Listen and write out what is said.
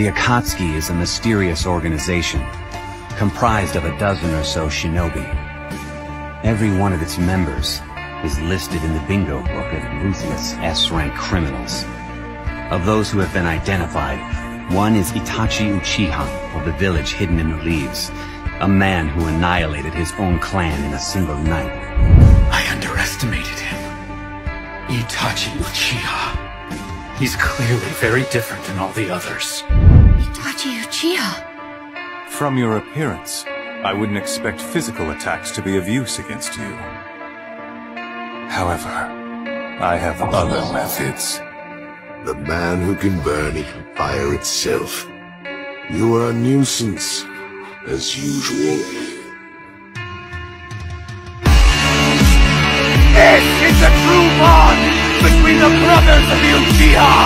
The Akatsuki is a mysterious organization, comprised of a dozen or so shinobi. Every one of its members is listed in the bingo book of ruthless S-rank criminals. Of those who have been identified, one is Itachi Uchiha of the village hidden in the leaves, a man who annihilated his own clan in a single night. I underestimated him. Itachi Uchiha. He's clearly very different than all the others. Itachi Uchiha. From your appearance, I wouldn't expect physical attacks to be of use against you. However, I have other methods. The man who can burn even fire itself. You are a nuisance, as usual. This is the true bond between the brothers of Uchiha!